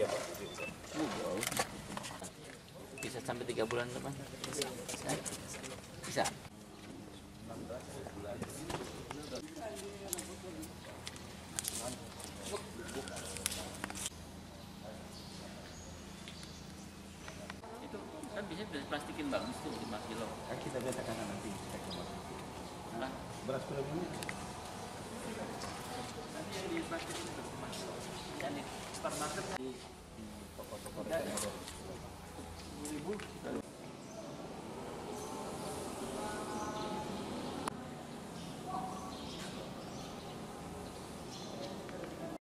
Iya, iya, Bisa sampai tiga bulan teman. Bisa. Bisa. Itu kan plastikin bagus tuh 5 kilo. Kan kita karena nanti kita coba. Nah, beras kilo